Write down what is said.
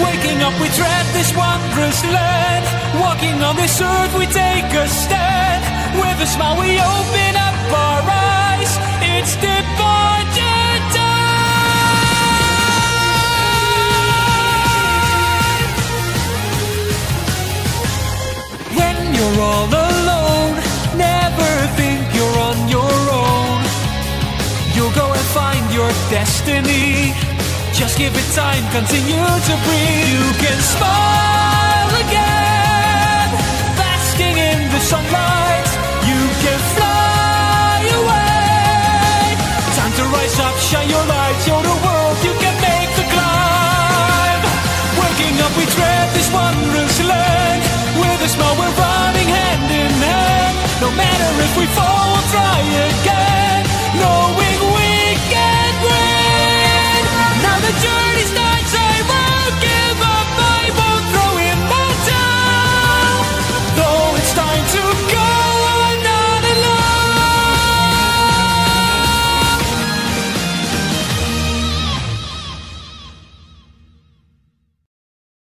Waking up, we tread this wondrous land. Walking on this earth, we take a stand. With a smile, we open up our eyes. It's time. When you're all alone, never think you're on your own. You'll go and find your destiny give it time, continue to breathe. You can smile again, basking in the sunlight. You can fly away. Time to rise up, shine your light. You're the world, you can make the climb. Waking up, we tread this wondrous land. With a smile, we're running hand in hand. No matter if we fall.